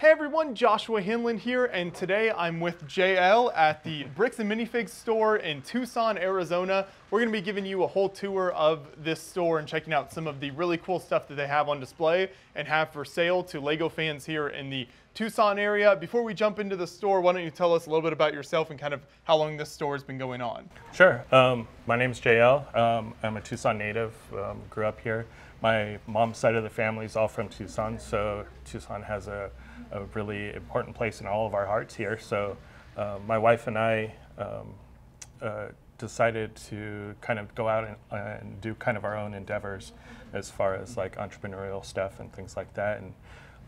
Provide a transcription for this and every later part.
Hey everyone, Joshua Hanlon here, and today I'm with JL at the Bricks and Minifigs store in Tucson, Arizona. We're going to be giving you a whole tour of this store and checking out some of the really cool stuff that they have on display and have for sale to LEGO fans here in the Tucson area. Before we jump into the store, why don't you tell us a little bit about yourself and kind of how long this store has been going on? Sure. Um, my name is JL. Um, I'm a Tucson native, um, grew up here. My mom's side of the family is all from Tucson, so Tucson has a a really important place in all of our hearts here. So uh, my wife and I um, uh, decided to kind of go out and, and, do kind of our own endeavors as far as like entrepreneurial stuff and things like that. And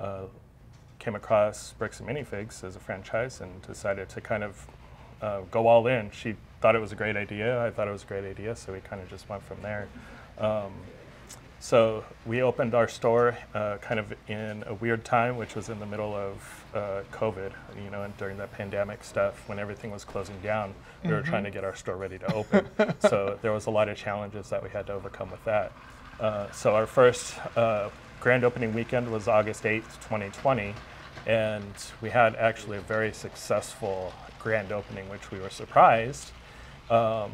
uh, came across Bricks and Minifigs as a franchise and decided to kind of uh, go all in. She thought it was a great idea. I thought it was a great idea, so we kind of just went from there. Um, so we opened our store uh, kind of in a weird time, which was in the middle of uh, COVID, you know, and during the pandemic stuff when everything was closing down, we mm-hmm. were trying to get our store ready to open. so there was a lot of challenges that we had to overcome with that. Uh, so our first uh, grand opening weekend was August 8th, 2020, and we had actually a very successful grand opening, which we were surprised. Um,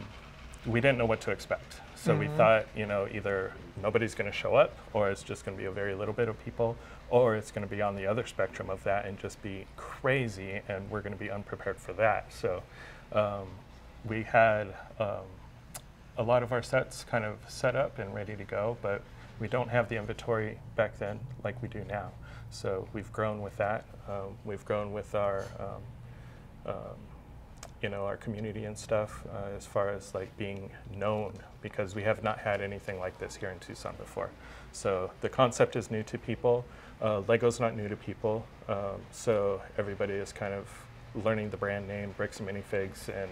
we didn't know what to expect. So mm-hmm. we thought, you know, either nobody's going to show up, or it's just going to be a very little bit of people, or it's going to be on the other spectrum of that and just be crazy, and we're going to be unprepared for that. So um, we had um, a lot of our sets kind of set up and ready to go, but we don't have the inventory back then like we do now. So we've grown with that. Um, we've grown with our um, um, you know our community and stuff uh, as far as like being known because we have not had anything like this here in Tucson before. So the concept is new to people. Uh, Lego's not new to people, um, so everybody is kind of learning the brand name Bricks and Minifigs and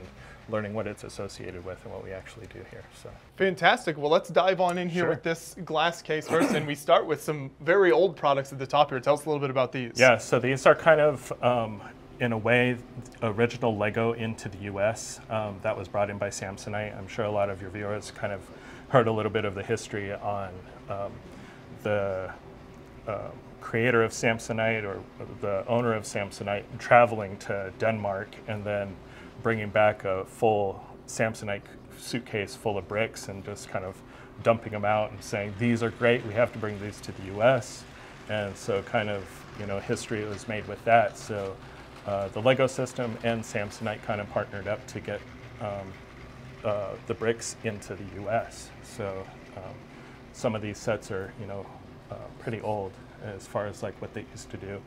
learning what it's associated with and what we actually do here. So fantastic. Well, let's dive on in here sure. with this glass case first, and we start with some very old products at the top here. Tell us a little bit about these. Yeah, so these are kind of um, in a way, original Lego into the US. Um, that was brought in by Samsonite. I'm sure a lot of your viewers kind of heard a little bit of the history on um, the uh, creator of Samsonite or the owner of Samsonite traveling to Denmark and then bringing back a full Samsonite suitcase full of bricks and just kind of dumping them out and saying, these are great, we have to bring these to the US. And so kind of, you know, history was made with that. So uh, the Lego system and Samsonite kind of partnered up to get um, uh, the bricks into the U.S. So um, some of these sets are, you know, uh, pretty old as far as like what they used to do.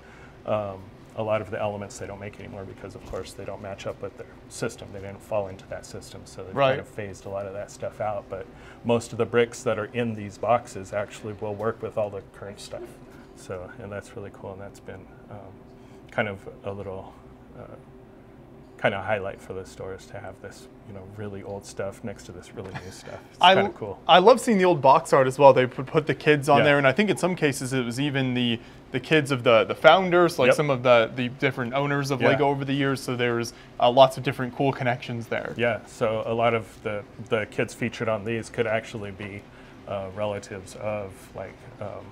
Um, a lot of the elements they don't make anymore because, of course, they don't match up with their system. They didn't fall into that system, so they right. kind of phased a lot of that stuff out. But most of the bricks that are in these boxes actually will work with all the current stuff. So, and that's really cool, and that's been um, kind of a little uh, kind of highlight for the stores to have this, you know, really old stuff next to this really new stuff. It's kind of cool. I love seeing the old box art as well. They put, put the kids on yeah. there, and I think in some cases it was even the the kids of the the founders, like yep. some of the the different owners of yeah. Lego over the years. So there's uh, lots of different cool connections there. Yeah. So a lot of the the kids featured on these could actually be uh, relatives of like um,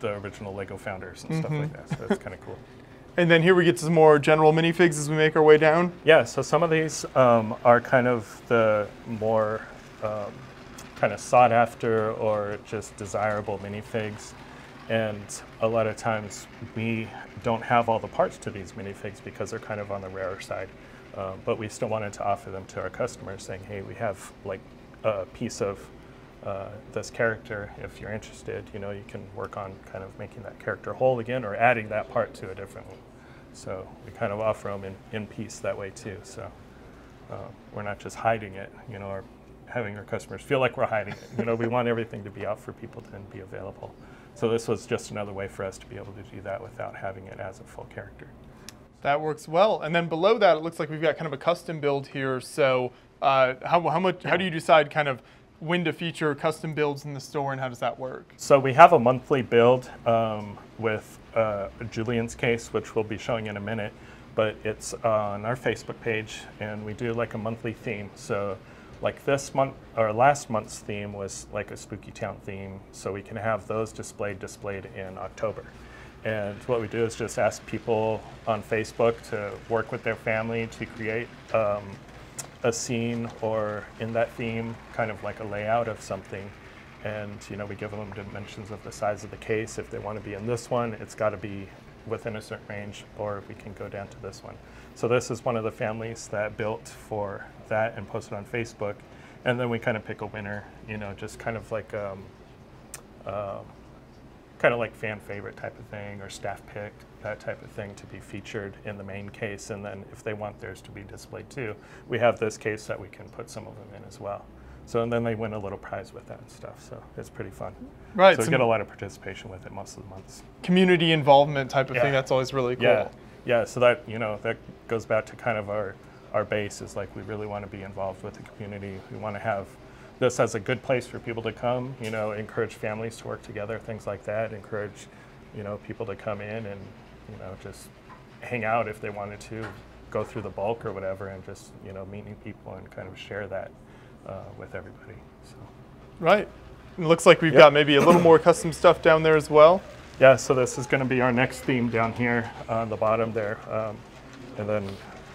the original Lego founders and mm-hmm. stuff like that. So that's kind of cool. And then here we get some more general minifigs as we make our way down. Yeah, so some of these um, are kind of the more um, kind of sought after or just desirable minifigs. And a lot of times we don't have all the parts to these minifigs because they're kind of on the rarer side. Um, but we still wanted to offer them to our customers saying, hey, we have like a piece of uh, this character, if you're interested, you know, you can work on kind of making that character whole again or adding that part to a different. So we kind of offer them in, in piece that way too. So uh, we're not just hiding it, you know, or having our customers feel like we're hiding it. You know, we want everything to be out for people to be available. So this was just another way for us to be able to do that without having it as a full character. That works well. And then below that, it looks like we've got kind of a custom build here. So uh, how, how much? How do you decide kind of when to feature custom builds in the store, and how does that work? So we have a monthly build um, with uh, Julian's case, which we'll be showing in a minute, but it's on our Facebook page, and we do like a monthly theme. So like this month, or last month's theme was like a Spooky Town theme, so we can have those displayed displayed in October. And what we do is just ask people on Facebook to work with their family to create um, a scene or in that theme, kind of like a layout of something. And you know, we give them dimensions of the size of the case. If they want to be in this one, it's got to be within a certain range, or we can go down to this one. So this is one of the families that built for that and posted on Facebook. And then we kind of pick a winner, you know, just kind of like um, uh, kind of like fan favorite type of thing or staff pick, that type of thing to be featured in the main case. And then if they want theirs to be displayed too, we have this case that we can put some of them in as well. So and then they win a little prize with that and stuff. So it's pretty fun. Right. So we get a lot of participation with it most of the months. community involvement type of Yeah. thing. That's always really cool. Yeah, yeah. So that you know that goes back to kind of our our base is like we really want to be involved with the community. We want to have this as a good place for people to come. You know, encourage families to work together, things like that. Encourage you know people to come in and you know just hang out if they wanted to, go through the bulk or whatever, and just you know meet new people and kind of share that uh, with everybody. So. Right. It looks like we've Yep. got maybe a little more custom stuff down there as well. Yeah, so this is going to be our next theme down here on the bottom there. Um, and then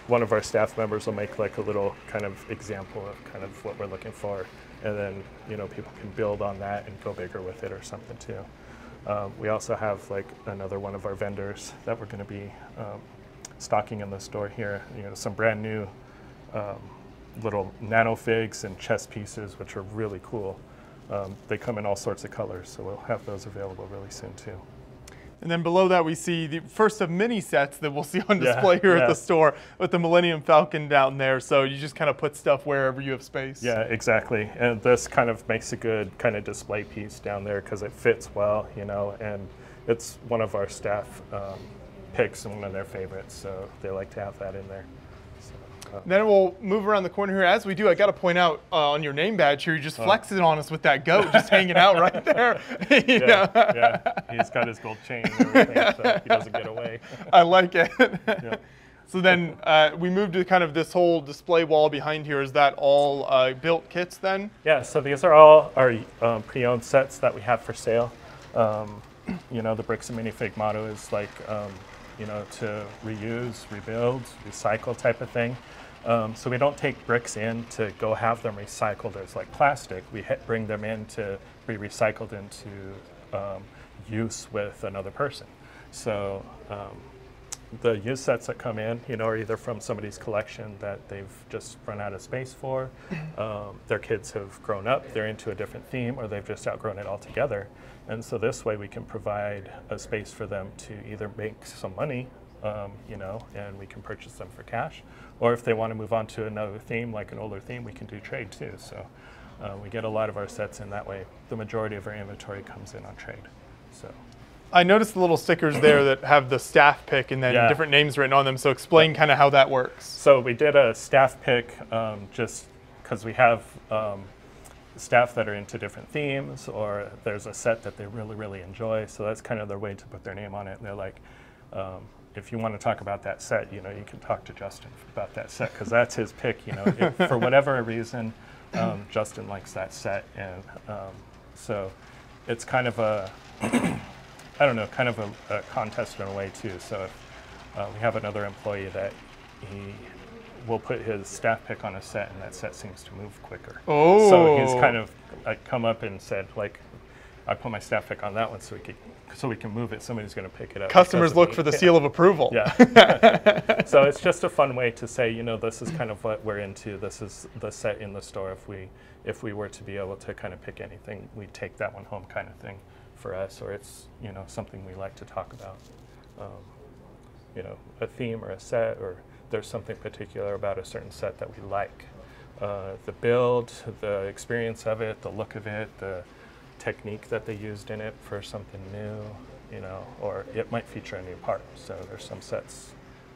one of our staff members will make like a little kind of example of kind of what we're looking for. And then, you know, people can build on that and go bigger with it or something too. Um, we also have like another one of our vendors that we're going to be um, stocking in the store here. You know, some brand new um, little nano figs and chess pieces, which are really cool. Um, they come in all sorts of colors, so we'll have those available really soon too. And then below that, we see the first of many sets that we'll see on Yeah, display here at the store with the Millennium Falcon down there. So you just kind of put stuff wherever you have space. Yeah, exactly. And this kind of makes a good kind of display piece down there because it fits well, you know, and it's one of our staff um, picks and one of their favorites, so they like to have that in there. Uh, Then we'll move around the corner here. As we do, I got to point out uh, on your name badge here, you're just flexing on us with that goat, just hanging out right there. you know? yeah, yeah, he's got his gold chain and everything, so he doesn't get away. I like it. Yeah. So then uh, we moved to kind of this whole display wall behind here. Is that all uh, built kits then? Yeah, so these are all our um, pre-owned sets that we have for sale. Um, you know, the Bricks and Minifig motto is like, um, you know, to reuse, rebuild, recycle type of thing. Um, so we don't take bricks in to go have them recycled as like plastic. We bring them in to be recycled into um, use with another person. So um, the use sets that come in, you know, are either from somebody's collection that they've just run out of space for, um, their kids have grown up, they're into a different theme, or they've just outgrown it altogether. And so this way we can provide a space for them to either make some money, um, you know, and we can purchase them for cash, or if they want to move on to another theme, like an older theme, we can do trade too. So uh, we get a lot of our sets in that way. The majority of our inventory comes in on trade. So. I noticed the little stickers there that have the staff pick and then Yeah. different names written on them. So explain kind of how that works. So we did a staff pick um, just because we have um, staff that are into different themes, or there's a set that they really, really enjoy. So that's kind of their way to put their name on it. And they're like, um, if you want to talk about that set, you know, you can talk to Justin about that set because that's his pick. You know, if, for whatever reason, um, Justin likes that set, and um, so it's kind of a I don't know, kind of a, a contest in a way too. So if uh, we have another employee that he will put his staff pick on a set, and that set seems to move quicker. Oh. So he's kind of like, come up and said like, I put my staff pick on that one so we can so we can move it. Somebody's going to pick it up. Customers look for the seal of approval. Yeah. so it's just a fun way to say, you know, this is kind of what we're into. This is the set in the store. If we if we were to be able to kind of pick anything, we'd take that one home, kind of thing, for us. Or it's you know something we like to talk about. Um, you know, a theme or a set, or there's something particular about a certain set that we like. Uh, the build, the experience of it, the look of it, the technique that they used in it for something new, you know, or it might feature a new part. So there's some sets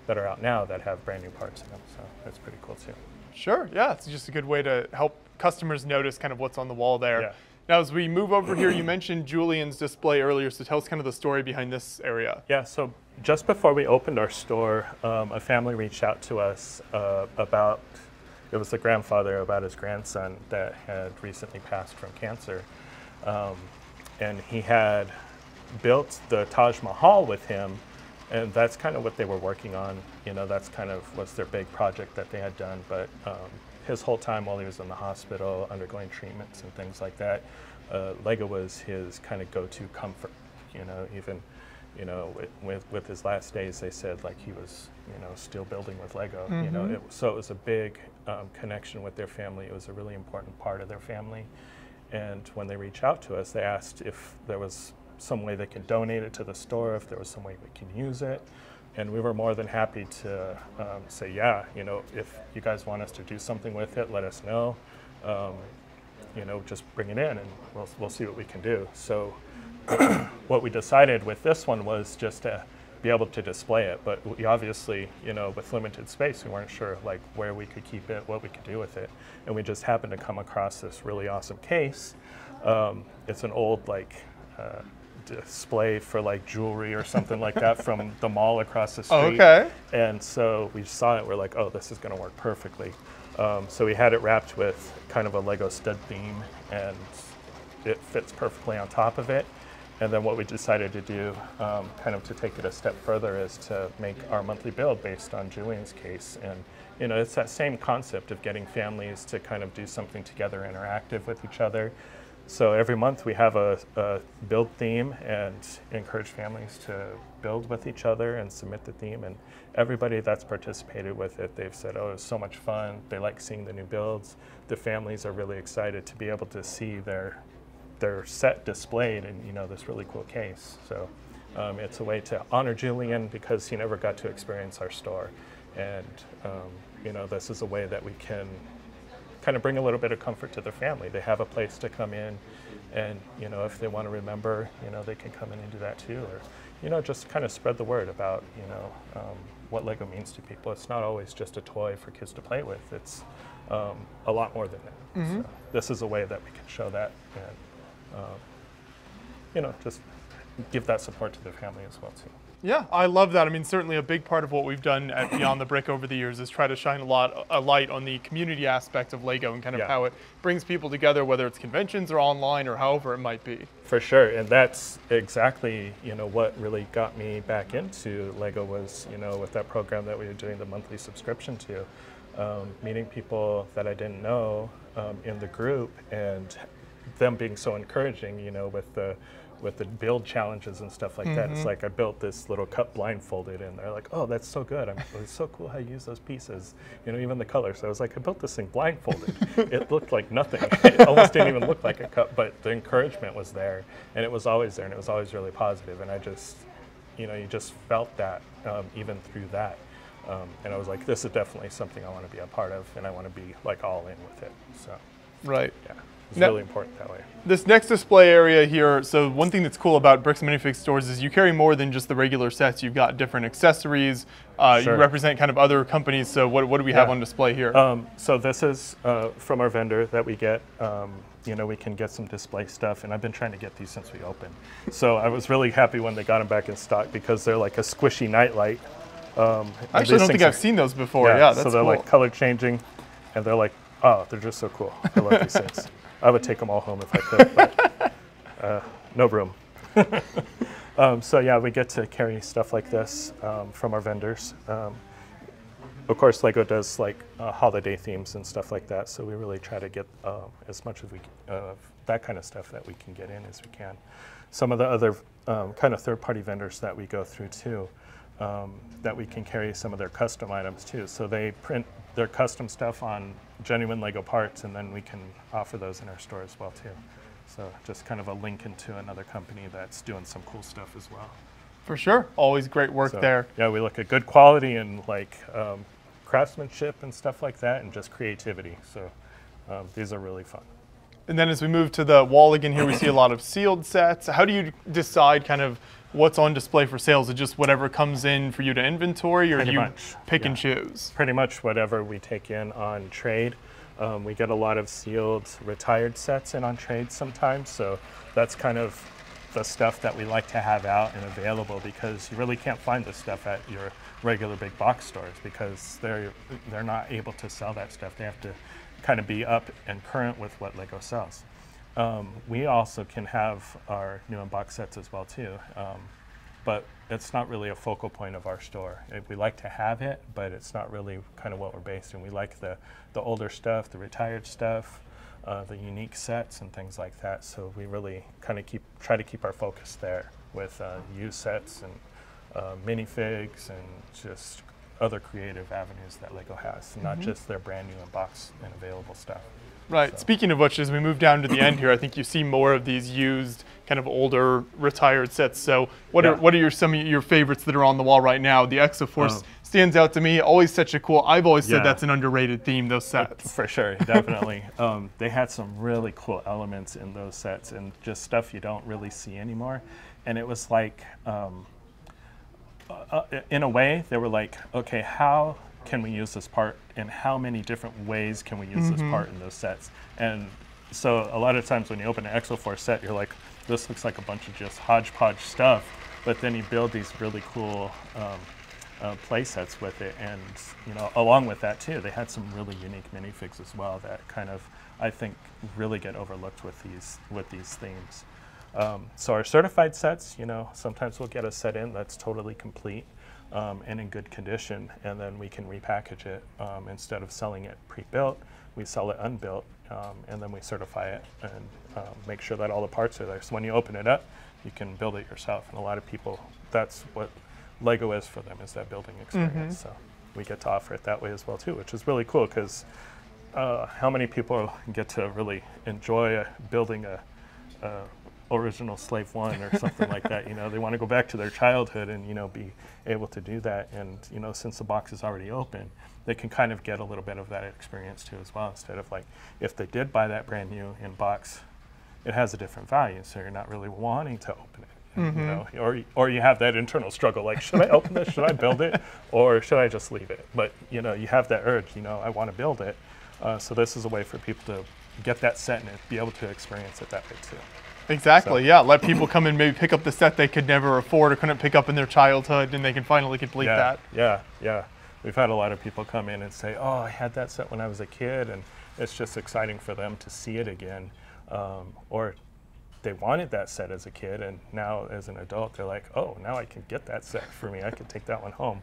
that are out now that have brand new parts in them. So that's pretty cool too. Sure. Yeah, it's just a good way to help customers notice kind of what's on the wall there. Yeah. Now, as we move over here, you mentioned Julian's display earlier, so tell us kind of the story behind this area. Yeah, so just before we opened our store, um, a family reached out to us uh, about it was the grandfather about his grandson that had recently passed from cancer, um, and he had built the Taj Mahal with him, and that's kind of what they were working on. You know, that's kind of was their big project that they had done. But um, his whole time while he was in the hospital, undergoing treatments and things like that, uh, Lego was his kind of go-to comfort. You know, even you know, with, with, with, his last days, they said like he was, you know, still building with Lego. Mm-hmm. You know, mm-hmm. it, so it was a big um, connection with their family. It was a really important part of their family. And when they reached out to us, they asked if there was some way they could donate it to the store, if there was some way we can use it. And we were more than happy to um, say, yeah, you know, if you guys want us to do something with it, let us know. Um, you know, just bring it in and we'll, we'll see what we can do. So what we decided with this one was just to be able to display it. But we obviously, you know, with limited space, we weren't sure like where we could keep it, what we could do with it, and we just happened to come across this really awesome case. Um, it's an old like. Uh, display for like jewelry or something like that from the mall across the street. Okay. And so we saw it. We're like, oh, this is going to work perfectly. Um, so we had it wrapped with kind of a Lego stud theme, and it fits perfectly on top of it. And then what we decided to do, um, kind of to take it a step further, is to make our monthly build based on Julian's case. And you know, it's that same concept of getting families to kind of do something together, interactive with each other. So every month we have a, a build theme and encourage families to build with each other and submit the theme. And everybody that's participated with it, they've said, "Oh, it was so much fun." They like seeing the new builds. The families are really excited to be able to see their their set displayed in you know this really cool case. So um, it's a way to honor Julian because he never got to experience our store, and um, you know this is a way that we can kind of bring a little bit of comfort to their family. They have a place to come in, and you know if they want to remember, you know they can come in and do that too, or you know just kind of spread the word about you know um, what Lego means to people. It's not always just a toy for kids to play with. It's um, a lot more than that. Mm-hmm. So this is a way that we can show that and you know, just give that support to their family as well too. Yeah, I love that. I mean, certainly a big part of what we've done at Beyond the Brick over the years is try to shine a lot a light on the community aspect of Lego and kind of yeah. how it brings people together, whether it's conventions or online or however it might be. For sure, and that's exactly you know what really got me back into Lego was you know with that program that we were doing the monthly subscription to, um, meeting people that I didn't know um, in the group and them being so encouraging, you know, with the with the build challenges and stuff like mm-hmm. that. It's mm-hmm. like I built this little cup blindfolded, and they're like, "Oh, that's so good! I'm, it's so cool how you use those pieces. You know, even the colors." So I was like, "I built this thing blindfolded. it looked like nothing. it almost didn't even look like a cup, but the encouragement was there, and it was always there, and it was always really positive. And I just, you know, you just felt that um, even through that." Um, and I was like, "This is definitely something I want to be a part of, and I want to be like all in with it." So. Right. Yeah. It's now, really important that way. This next display area here, so one thing that's cool about Bricks and Minifigs stores is you carry more than just the regular sets. You've got different accessories. Uh, sure. You represent kind of other companies. So what, what do we yeah. have on display here? Um, so this is uh, from our vendor that we get. Um, you know, we can get some display stuff, and I've been trying to get these since we opened. So I was really happy when they got them back in stock because they're like a squishy nightlight. Um, I actually don't think I've seen those before. Yeah, yeah so they're cool. like color changing, and they're like, oh, they're just so cool. I love these things. I would take them all home if I could, but uh, no room. um, so yeah, we get to carry stuff like this um, from our vendors. Um, of course, Lego does like uh, holiday themes and stuff like that, so we really try to get uh, as much of we, that kind of stuff that we can get in as we can. Some of the other um, kind of third-party vendors that we go through too, um, that we can carry some of their custom items too. So they print their custom stuff on genuine Lego parts, and then we can offer those in our store as well too. So just kind of a link into another company that's doing some cool stuff as well. For sure, always great work so, there. Yeah, we look at good quality and like um, craftsmanship and stuff like that, and just creativity. So um, these are really fun. And then as we move to the wall again here, we see a lot of sealed sets. How do you decide kind of what's on display for sales? Is it just whatever comes in for you to inventory, or Pretty do you much, pick yeah. and choose? Pretty much whatever we take in on trade. Um, we get a lot of sealed retired sets in on trade sometimes, so that's kind of the stuff that we like to have out and available because you really can't find this stuff at your regular big box stores because they're they're not able to sell that stuff. They have to kind of be up and current with what Lego sells. Um, we also can have our new in box sets as well too, um, but it's not really a focal point of our store. Uh, We like to have it, but it's not really kind of what we're based in. We like the the older stuff, the retired stuff, uh, the unique sets and things like that. So we really kind of keep try to keep our focus there with uh, used sets and uh, minifigs and just other creative avenues that Lego has, not just their brand new in box and available stuff. Right. So- Speaking of which, as we move down to the end here, I think you see more of these used, kind of older, retired sets. So, what are what are your some of your favorites that are on the wall right now? The Exoforce Oh. stands out to me. Always such a cool. I've always said that's an underrated theme. Those sets. For sure, definitely. um, they had some really cool elements in those sets and just stuff you don't really see anymore. And it was like, um, uh, uh, in a way, they were like, okay, how can we use this part and how many different ways can we use this part in those sets? And so a lot of times when you open an Exoforce set, you're like, this looks like a bunch of just hodgepodge stuff. But then you build these really cool um, uh, play sets with it, and you know, along with that too, they had some really unique minifigs as well that kind of I think really get overlooked with these with these themes. Um, so our certified sets, you know, sometimes we'll get a set in that's totally complete um, and in good condition, and then we can repackage it um, instead of selling it pre-built. We sell it unbuilt, um, and then we certify it and um, make sure that all the parts are there. So when you open it up, you can build it yourself. And a lot of people, that's what Lego is for them, is that building experience. So we get to offer it that way as well too, which is really cool because uh, how many people get to really enjoy uh, building a, a original slave one or something like that you know they want to go back to their childhood and you know be able to do that. And you know since the box is already open they can kind of get a little bit of that experience too as well instead of like if they did buy that brand new in box it has a different value so you're not really wanting to open it you know or or you have that internal struggle like should i open this? Should i build it? Or should i just leave it? But you know you have that urge you know i want to build it. Uh, so this is a way for people to get that set and be able to experience it that way too Exactly. So- Yeah. Let people come and maybe pick up the set they could never afford or couldn't pick up in their childhood, and they can finally complete yeah, that. Yeah, yeah. We've had a lot of people come in and say, "Oh, I had that set when I was a kid," and it's just exciting for them to see it again, um, or they wanted that set as a kid, and now as an adult, they're like, "Oh, now I can get that set for me. I can take that one home."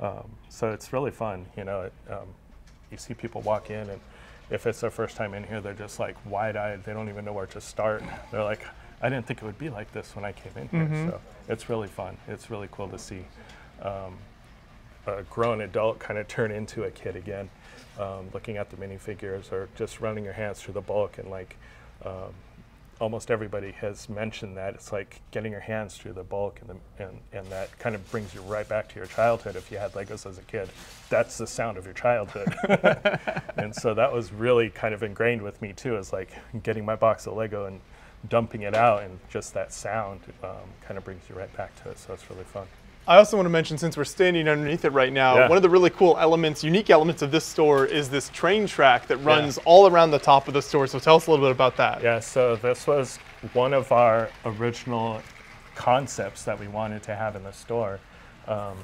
Um, so it's really fun, you know. It, um, you see people walk in, and if it's their first time in here, they're just like wide-eyed. They don't even know where to start. They're like, "I didn't think it would be like this when I came in here." So it's really fun. It's really cool to see um, a grown adult kind of turn into a kid again, um, looking at the minifigures or just running your hands through the bulk and like. Um, almost everybody has mentioned that. It's like getting your hands through the bulk and, the, and, and that kind of brings you right back to your childhood if you had legos as a kid. That's the sound of your childhood. And so that was really kind of ingrained with me too is like getting my box of lego and dumping it out and just that sound um, kind of brings you right back to it. So it's really fun I also want to mention, since we're standing underneath it right now, Yeah. one of the really cool elements, unique elements of this store is this train track that runs all around the top of the store. So tell us a little bit about that. Yeah, so this was one of our original concepts that we wanted to have in the store. Um,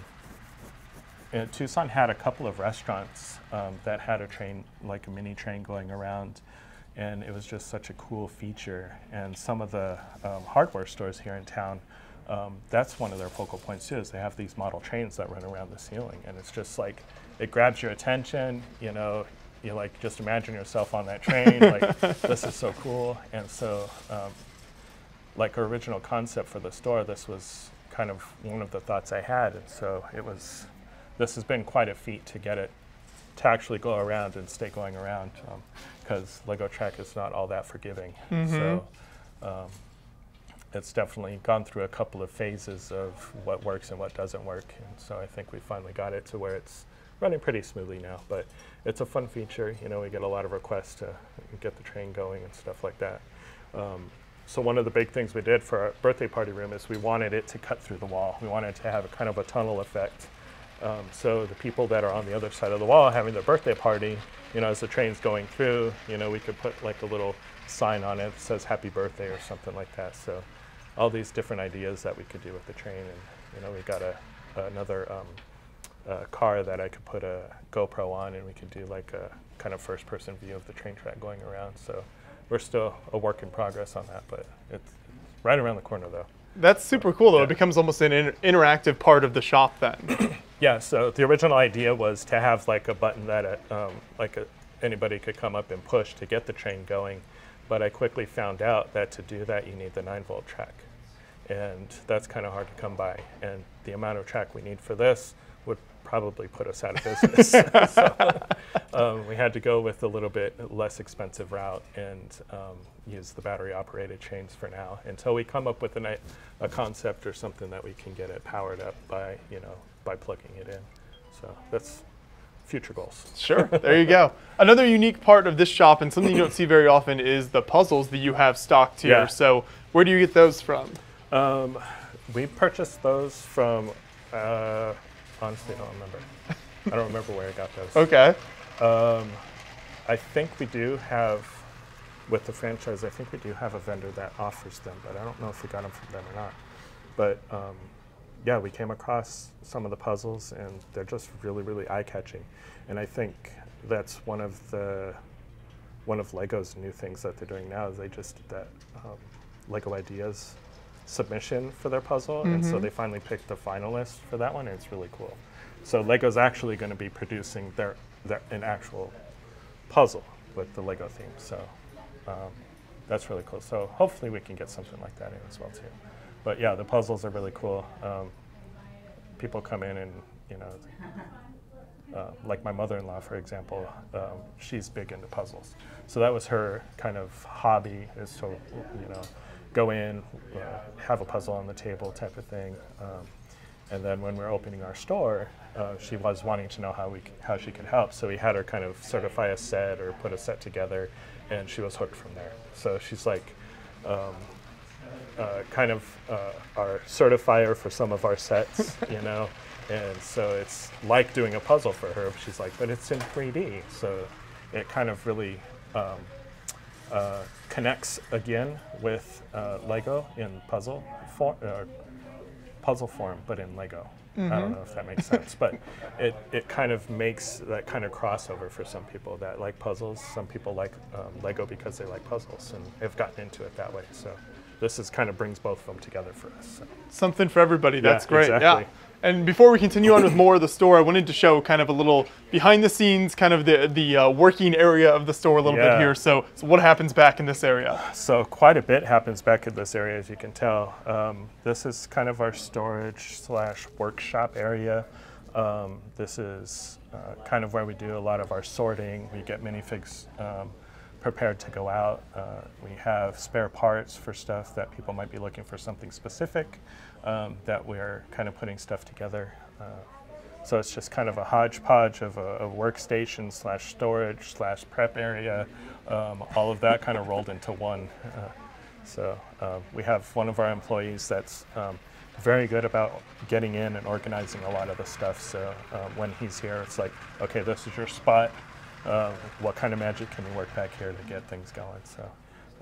Tucson had a couple of restaurants um, that had a train, like a mini train going around, and it was just such a cool feature. And some of the um, hardware stores here in town, um, that's one of their focal points too. Is they have these model trains that run around the ceiling, and it's just like it grabs your attention. You know, you like just imagine yourself on that train. like this is so cool, and so um, like our original concept for the store, this was kind of one of the thoughts I had, and so it was. This has been quite a feat to get it to actually go around and stay going around, because Lego Track is not all that forgiving. So um, it's definitely gone through a couple of phases of what works and what doesn't work, and so I think we finally got it to where it's running pretty smoothly now. But it's a fun feature. You know, we get a lot of requests to get the train going and stuff like that. Um, so one of the big things we did for our birthday party room is we wanted it to cut through the wall. We wanted to have a kind of a tunnel effect. Um, so the people that are on the other side of the wall having their birthday party, you know, as the train's going through, you know, we could put like a little sign on it that says happy birthday or something like that. So all these different ideas that we could do with the train. And, you know, we got a, another um, uh, car that I could put a GoPro on and we could do like a kind of first person view of the train track going around. So we're still a work in progress on that, but it's right around the corner though. That's super cool, though. Yeah. It becomes almost an inter- interactive part of the shop then. Yeah, so the original idea was to have like a button that uh, um, like a, anybody could come up and push to get the train going, but I quickly found out that to do that you need the 9 volt track, and that's kind of hard to come by. And the amount of track we need for this would probably put us out of business. so um, we had to go with a little bit less expensive route and um, use the battery operated chains for now until we come up with a, a concept or something that we can get it powered up by you know by plugging it in. So that's future goals. Sure, there you go. Another unique part of this shop and something you don't see very often is the puzzles that you have stocked here. Yeah. So, where do you get those from? Um, we purchased those from. Uh, honestly, I don't remember. I don't remember where I got those. Okay. Um, I think we do have, with the franchise, I think we do have a vendor that offers them, but I don't know if we got them from them or not. But um, yeah, we came across some of the puzzles, and they're just really, really eye-catching. And I think that's one of the one of Lego's new things that they're doing now is they just did that um, Lego Ideas submission for their puzzle, and so they finally picked the finalist for that one, and it's really cool. So Lego's actually going to be producing their, their an actual puzzle with the Lego theme. So um, that's really cool. So hopefully we can get something like that in as well too. But yeah, the puzzles are really cool. Um, people come in and you know, uh, like my mother-in-law, for example, um, she's big into puzzles. So that was her kind of hobby is to you know go in, uh, have a puzzle on the table type of thing. Um, and then when we were opening our store, uh, she was wanting to know how we how she could help. So we had her kind of certify a set or put a set together, and she was hooked from there. So she's like. Um, uh, kind of uh, our certifier for some of our sets, you know, and so it's like doing a puzzle for her. She's like, but it's in 3D, so it kind of really um, uh, connects again with uh, Lego in puzzle form, uh, puzzle form, but in Lego. I don't know if that makes sense, but it, it kind of makes that kind of crossover for some people that like puzzles. Some people like um, Lego because they like puzzles and have gotten into it that way. So this is kind of brings both of them together for us. So. Something for everybody. That's great. Yeah. And before we continue on with more of the store, I wanted to show kind of a little behind the scenes, kind of the the uh, working area of the store a little bit here. So, so what happens back in this area? So quite a bit happens back in this area, as you can tell. Um, this is kind of our storage slash workshop area. Um, this is uh, kind of where we do a lot of our sorting. We get minifigs um, prepared to go out. Uh, we have spare parts for stuff that people might be looking for something specific um, that we're kind of putting stuff together. Uh, so it's just kind of a hodgepodge of a, a workstation slash storage slash prep area, um, all of that kind of rolled into one. Uh, so uh, we have one of our employees that's um, very good about getting in and organizing a lot of the stuff. So um, when he's here, it's like, okay, this is your spot. Uh, what kind of magic can we work back here to get things going? So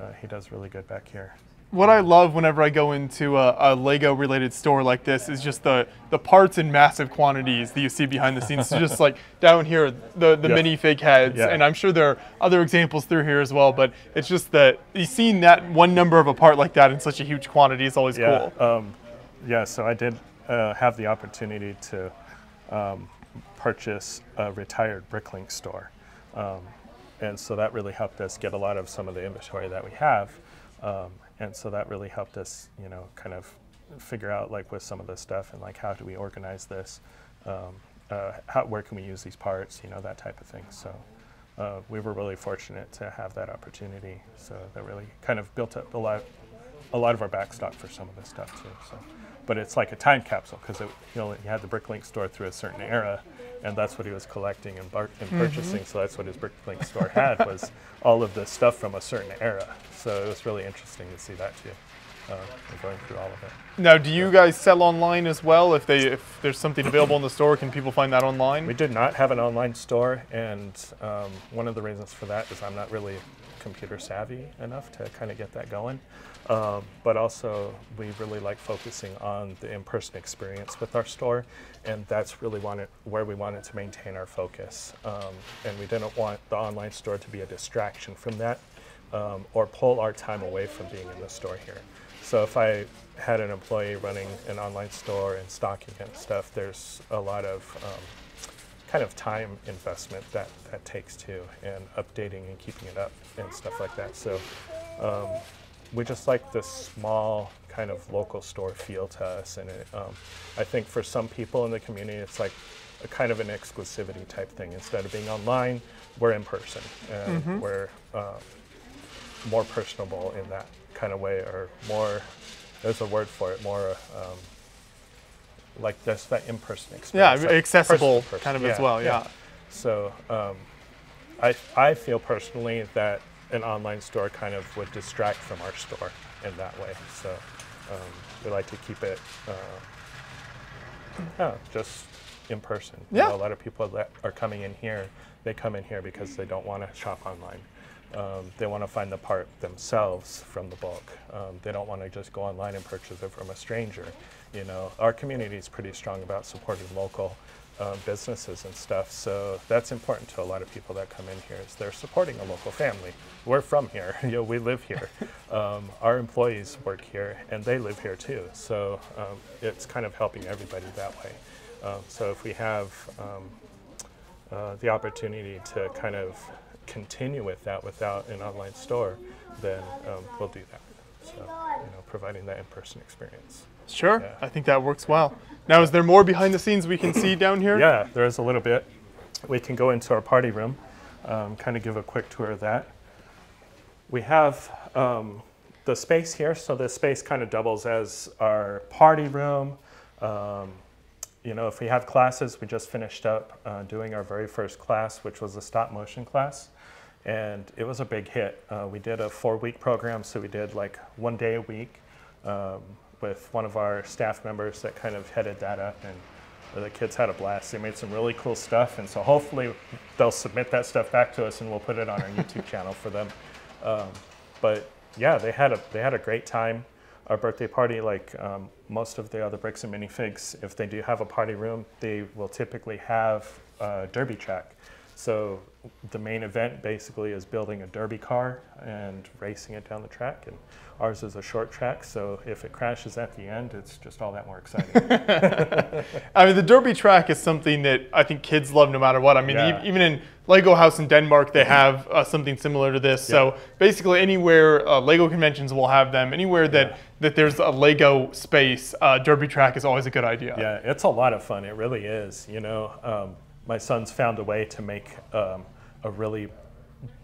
uh, he does really good back here. What I love whenever I go into a, a Lego related store like this is just the, the parts in massive quantities that you see behind the scenes. So just like down here, the, the Yeah. minifig heads, Yeah. and I'm sure there are other examples through here as well, but it's just that you seeing that one number of a part like that in such a huge quantity is always Yeah, cool. um, yeah. So I did uh, have the opportunity to um, purchase a retired Bricklink store, um, and so that really helped us get a lot of some of the inventory that we have, um, and so that really helped us, you know, kind of figure out like with some of this stuff and like how do we organize this, um, uh, how, where can we use these parts, you know, that type of thing. So. Uh, we were really fortunate to have that opportunity, so that really kind of built up a lot, a lot of our backstock for some of this stuff too. So, but it's like a time capsule because you know you had the Bricklink store through a certain era, and that's what he was collecting and, bar- and purchasing. So that's what his Bricklink store had was all of the stuff from a certain era. So it was really interesting to see that too, uh, going through all of it. Now, do you guys sell online as well? If they if there's something available in the store, can people find that online? We did not have an online store, and um, one of the reasons for that is I'm not really computer savvy enough to kind of get that going. Um, but also, we really like focusing on the in-person experience with our store, and that's really wanted, where we wanted to maintain our focus. Um, and we didn't want the online store to be a distraction from that. um, or pull our time away from being in the store here. So if I had an employee running an online store and stocking and stuff, there's a lot of um, kind of time investment that that takes too, and updating and keeping it up and stuff like that. So um, we just like this small kind of local store feel to us, and it, um, I think for some people in the community, it's like a kind of an exclusivity type thing. Instead of being online, we're in person, and we're uh, more personable in that kind of way, or more. There's a word for it. More um, like just that in-person Yeah, experience. like accessible person person. kind of as well. Yeah. So um, I, I feel personally that an online store kind of would distract from our store in that way. So um, we like to keep it uh, yeah, just in person. You Yeah. know, a lot of people that are coming in here, they come in here because they don't want to shop online. Um, they want to find the part themselves from the bulk. Um, they don't want to just go online and purchase it from a stranger. You know, our community is pretty strong about supporting local um, businesses and stuff. So that's important to a lot of people that come in here. Is they're supporting a local family. We're from here. you know, we live here. Um, our employees work here, and they live here too. So um, it's kind of helping everybody that way. Um, so if we have um, uh, the opportunity to kind of continue with that without an online store, then um, we'll do that. So, you know, providing that in-person experience. Sure. Yeah. I think that works well. Now, is there more behind the scenes we can see down here? Yeah, there is a little bit. We can go into our party room, um, kind of give a quick tour of that. We have um, the space here, so this space kind of doubles as our party room. Um, you know, if we have classes, we just finished up uh, doing our very first class, which was a stop motion class. And it was a big hit. Uh, we did a four week program, so we did like one day a week um, with one of our staff members that kind of headed that up. And the kids had a blast. They made some really cool stuff. And so hopefully they'll submit that stuff back to us and we'll put it on our YouTube channel for them. Um, but yeah, they had a they had a great time. Our birthday party, like um, most of the other bricks and minifigs, if they do have a party room, they will typically have a derby track. So the main event basically is building a derby car and racing it down the track. And ours is a short track, so if it crashes at the end, it's just all that more exciting. I mean, the derby track is something that I think kids love no matter what. I mean, Yeah. e- even in Lego House in Denmark, they have uh, something similar to this. So basically, anywhere uh, Lego conventions will have them, anywhere that, Yeah. that there's a Lego space, uh, derby track is always a good idea. Yeah, it's a lot of fun. It really is. You know, um, my son's found a way to make um, a really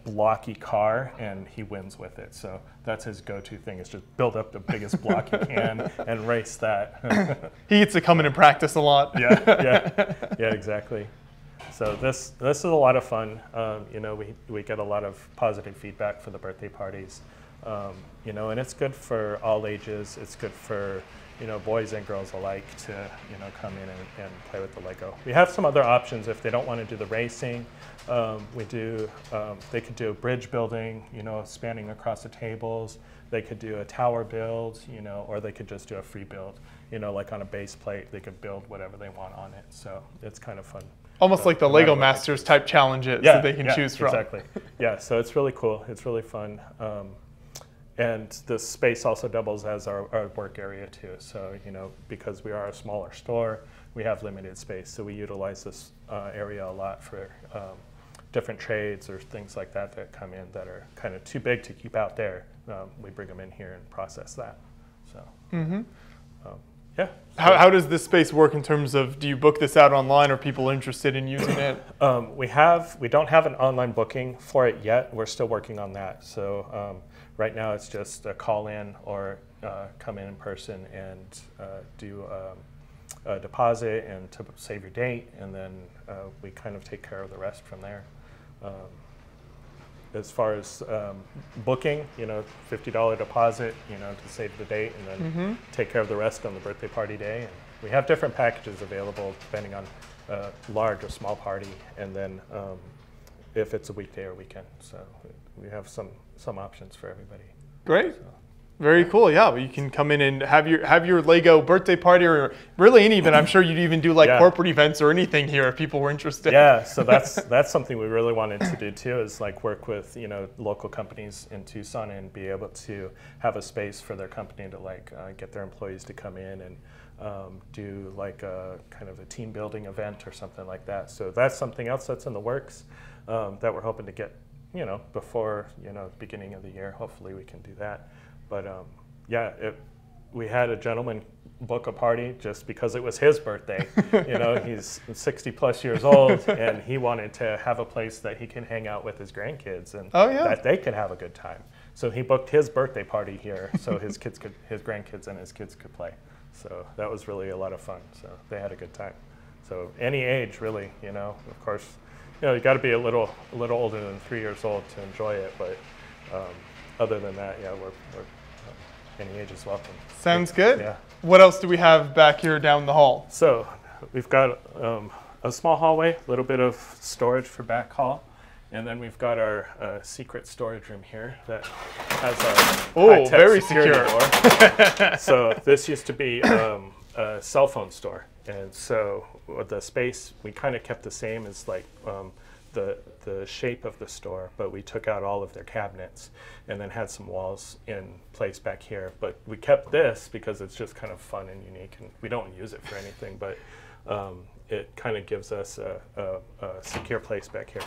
blocky car, and he wins with it. So that's his go-to thing: is just build up the biggest block you can and race that. He gets to come in and practice a lot. yeah, yeah, yeah, exactly. So this this is a lot of fun. Um, you know, we we get a lot of positive feedback for the birthday parties. Um, you know, and it's good for all ages. It's good for you know boys and girls alike to you know come in and, and play with the Lego. We have some other options if they don't want to do the racing. Um, we do. Um, they could do bridge building. You know, spanning across the tables. They could do a tower build. You know, or they could just do a free build. You know, like on a base plate, they could build whatever they want on it. So it's kind of fun. Almost like the Lego Masters type challenges that they can yeah, choose from. Exactly. Yeah, so it's really cool. It's really fun. Um, and the space also doubles as our, our work area too. So, you know, because we are a smaller store, we have limited space. So we utilize this uh, area a lot for um, different trades or things like that that come in that are kind of too big to keep out there. Um, we bring them in here and process that. So, um, yeah. How, how does this space work in terms of do you book this out online? Are people interested in using it? Um, we have we don't have an online booking for it yet. We're still working on that. So um, right now it's just a call in or uh, come in in person and uh, do um, a deposit and to save your date, and then uh, we kind of take care of the rest from there. Um, as far as um, booking, you know, fifty dollar deposit, you know, to save the date, and then take care of the rest on the birthday party day. And we have different packages available depending on uh, large or small party, and then um, if it's a weekday or weekend. So we have some some options for everybody. Great. Very cool. Yeah, you can come in and have your have your Lego birthday party, or really any event. I'm sure you'd even do like Yeah. corporate events or anything here if people were interested. yeah so that's that's something we really wanted to do too is like work with you know local companies in tucson and be able to have a space for their company to like uh, get their employees to come in and um, do like a kind of a team building event or something like that so that's something else that's in the works um, that we're hoping to get you know before you know beginning of the year hopefully we can do that but um, yeah it, we had a gentleman book a party just because it was his birthday. you know, he's 60 plus years old and he wanted to have a place that he can hang out with his grandkids and Oh, yeah. that they can have a good time. So he booked his birthday party here so his kids could his grandkids and his kids could play. So that was really a lot of fun. So they had a good time. So any age really, you know, of course, you know, you got to be a little a little older than 3 years old to enjoy it, but um, other than that, yeah, we're, we're any age is welcome. Sounds good. Yeah. What else do we have back here down the hall? So we've got um, a small hallway, a little bit of storage for back hall, and then we've got our uh, secret storage room here that has a Oh, very secure. door. so this used to be um, a cell phone store, and so the space we kind of kept the same as like um, the the shape of the store, but we took out all of their cabinets and then had some walls in place back here. But we kept this because it's just kind of fun and unique, and we don't use it for anything, but um, it kind of gives us a, a, a secure place back here.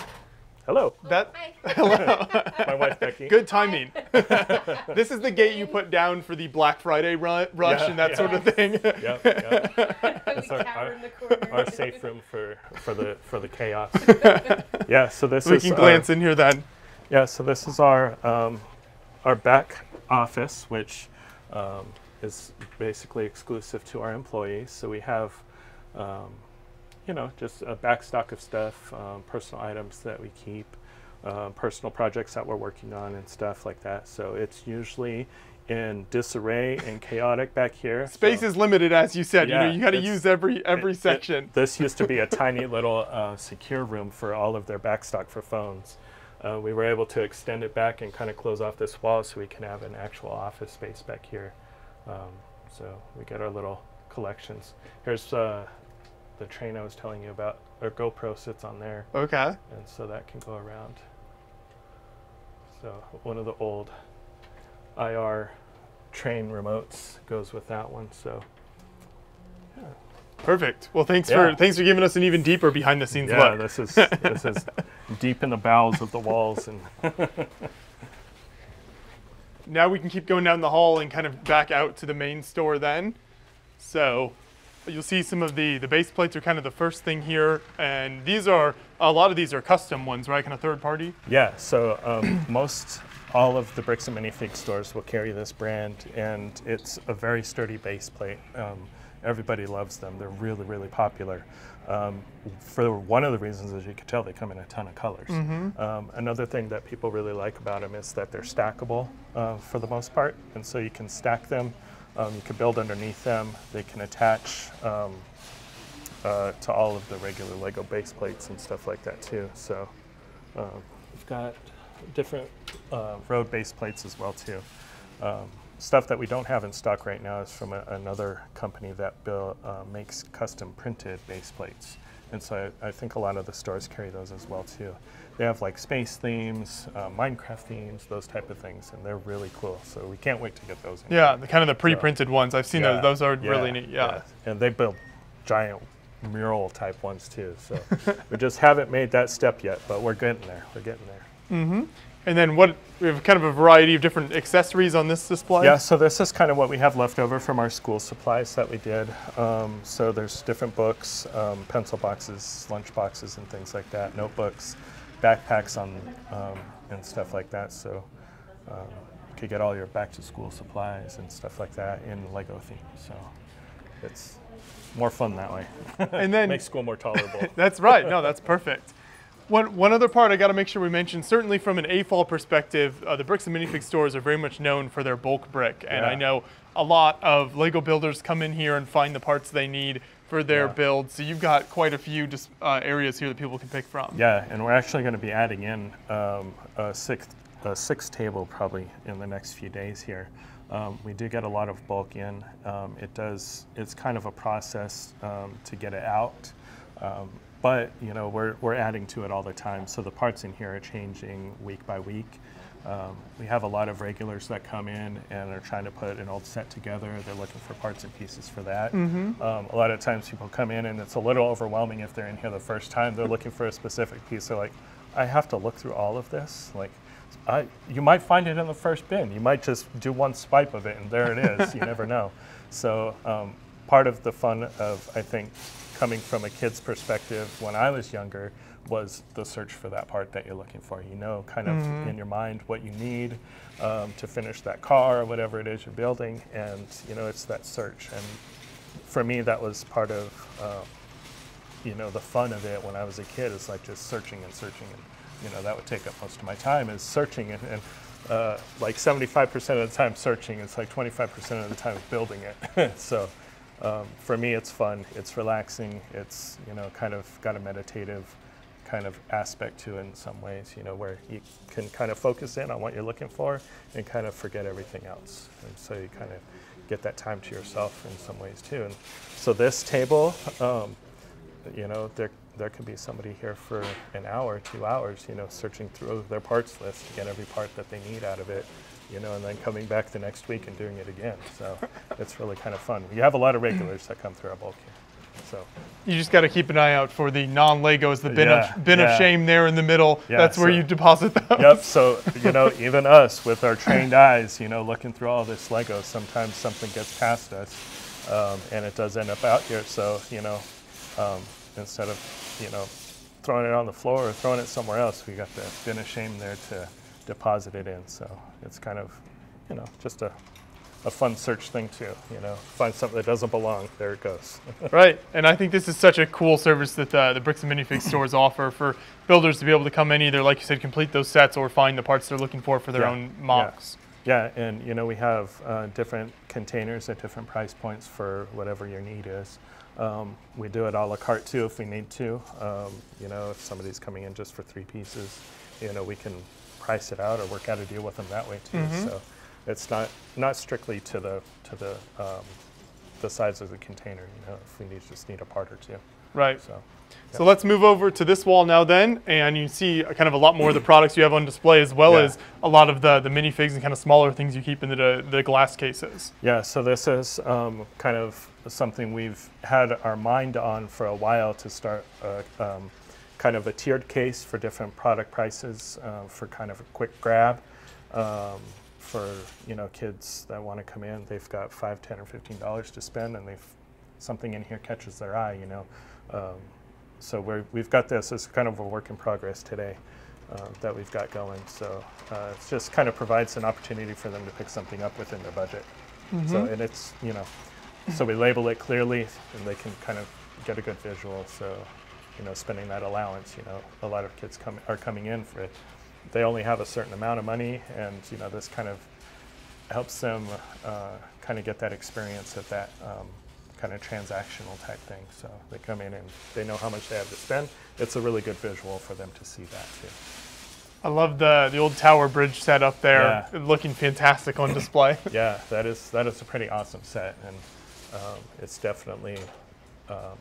Hello, That Hi. my wife Becky. good timing. this is the gate you put down for the Black Friday ru- rush Yeah, and that yeah. sort of thing. Yep, yep. we our- cower in the corner. Our safe room for, for the for the chaos. yeah, so this we is can uh, glance in here then. Yeah, so this is our um, our back office, which um, is basically exclusive to our employees. So we have, um, you know, just a back stock of stuff, um, personal items that we keep, uh, personal projects that we're working on, and stuff like that. So it's usually in disarray and chaotic back here. Space so- is limited, as you said. Yeah, you know, you got to use every every it- it- section. this used to be a tiny little uh, secure room for all of their backstock for phones. Uh, we were able to extend it back and kind of close off this wall so we can have an actual office space back here. Um, so we get our little collections. Here's uh, the train I was telling you about. Our GoPro sits on there, okay. and so that can go around. So one of the old IR train remotes goes with that one. So Perfect. Well, thanks Yeah. for thanks for giving us an even deeper behind the scenes Yeah, look. this is this is deep in the bowels of the walls, and now we can keep going down the hall and kind of back out to the main store then. So you'll see some of the, the base plates are kind of the first thing here. And these are, a lot of these are custom ones, right? Kind of third party. yeah. So um, most all of the bricks and minifig stores will carry this brand, and it's a very sturdy base plate. Um, everybody loves them. They're really really popular. Um, for one of the reasons, as you can tell, they come in a ton of colors. Um, another thing that people really like about them is that they're stackable uh, for the most part, and so you can stack them. Um, you can build underneath them. They can attach um, uh, to all of the regular Lego base plates and stuff like that too. So um, we've got different uh, road base plates as well too. Um, stuff that we don't have in stock right now is from a, another company that build, uh, makes custom printed base plates. And so I, I think a lot of the stores carry those as well too. They have like space themes, uh, Minecraft themes, those type of things, and they're really cool. So we can't wait to get those. In. Yeah, the kind of the pre-printed ones. I've seen Yeah, those. Those are really neat. Yeah. And they build giant mural type ones too. So we just haven't made that step yet, but we're getting there. We're getting there. And then what? We have kind of a variety of different accessories on this display. Yeah, so this is kind of what we have left over from our school supplies that we did. Um, so there's different books, um, pencil boxes, lunch boxes, and things like that, notebooks, backpacks on um, and stuff like that. So um, you could get all your back to school supplies and stuff like that in Lego theme. So it's more fun that way. And then Makes school more tolerable. That's right. No, that's perfect. One, one other part I got to make sure we mention, certainly from an AFOL perspective, uh, the bricks and minifig stores are very much known for their bulk brick. And I know a lot of Lego builders come in here and find the parts they need for their Yeah. build. So you've got quite a few just, uh, areas here that people can pick from. Yeah, and we're actually going to be adding in um, a sixth a sixth table probably in the next few days here. Um, we do get a lot of bulk in. Um, it does. It's kind of a process um, to get it out, um, but you know we're we're adding to it all the time. So the parts in here are changing week by week. Um, we have a lot of regulars that come in and are trying to put an old set together. They're looking for parts and pieces for that. Um, a lot of times people come in and it's a little overwhelming if they're in here the first time. They're looking for a specific piece. They're like, I have to look through all of this. Like, I, you might find it in the first bin. You might just do one swipe of it and there it is. you never know. So um, part of the fun of I think coming from a kid's perspective when I was younger was the search for that part that you're looking for. You know, kind of in your mind what you need um, to finish that car or whatever it is you're building, and you know it's that search. And for me, that was part of um, you know the fun of it when I was a kid. Is like just searching and searching, and you know that would take up most of my time is searching and. and uh, like 75% of the time searching, it's like 25% of the time building it. so um, for me, it's fun, it's relaxing, it's you know kind of got a meditative kind of aspect to it in some ways. You know where you can kind of focus in on what you're looking for and kind of forget everything else, and so you kind of get that time to yourself in some ways too. And so this table, um, you know, there there could be somebody here for an hour, two hours, you know, searching through their parts list to get every part that they need out of it, you know, and then coming back the next week and doing it again. So it's really kind of fun. You have a lot of regulars that come through our bulk here. So You just got to keep an eye out for the non-Legos, the bin Yeah, of bin yeah. of shame there in the middle. Yeah, That's where so- you deposit those. yep. So you know, even us with our trained eyes, you know, looking through all this Lego, sometimes something gets past us, um, and it does end up out here. So you know, um, instead of you know throwing it on the floor or throwing it somewhere else, we got the bin of shame there to deposit it in. So it's kind of you know just a a fun search thing too. You know, find something that doesn't belong, there it goes. Right, and I think this is such a cool service that uh, the Bricks and Minifigs stores offer for builders to be able to come in either, like you said, complete those sets or find the parts they're looking for for their Yeah, own yeah. MOCs. Yeah, and you know we have uh, different containers at different price points for whatever your need is. Um, we do it a la carte too if we need to. Um, you know, if somebody's coming in just for three pieces, you know, we can price it out or work out a deal with them that way too. So it's not not strictly to the to the um, the size of the container. You know, if we need just need a part or two. Right. So So let's move over to this wall now then, and you see kind of a lot more of the products you have on display as well Yeah. as a lot of the, the minifigs and kind of smaller things you keep in the, the glass cases. Yeah, so this is um, kind of something we've had our mind on for a while to start a, um, kind of a tiered case for different product prices uh, for kind of a quick grab. Um, for you know kids that want to come in, they've got five, ten, or fifteen dollars to spend, and they've something in here catches their eye. You know, um, so we're, we've got this as kind of a work in progress today uh, that we've got going. So uh, it just kind of provides an opportunity for them to pick something up within their budget. So and it's you know, so we label it clearly, and they can kind of get a good visual. So you know, spending that allowance, you know, a lot of kids come are coming in for it. They only have a certain amount of money, and you know, this kind of helps them uh, kind of get that experience of that um, kind of transactional type thing. So they come in and they know how much they have to spend. It's a really good visual for them to see that too. I love the, the old tower bridge set up there, looking fantastic on display. yeah, that is that is a pretty awesome set, and um, it's definitely um,